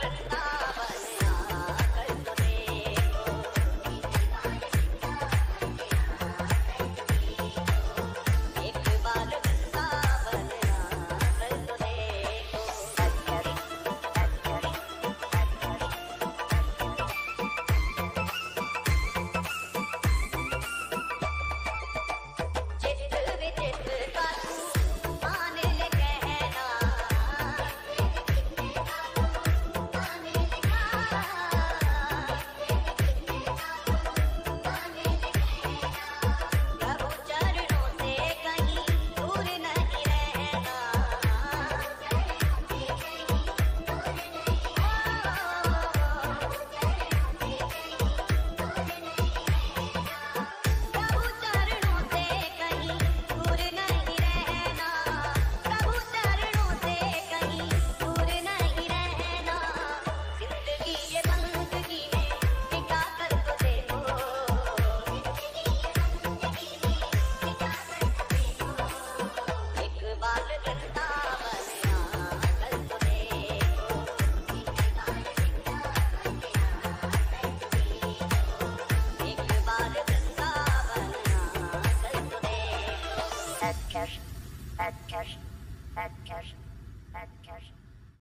빨리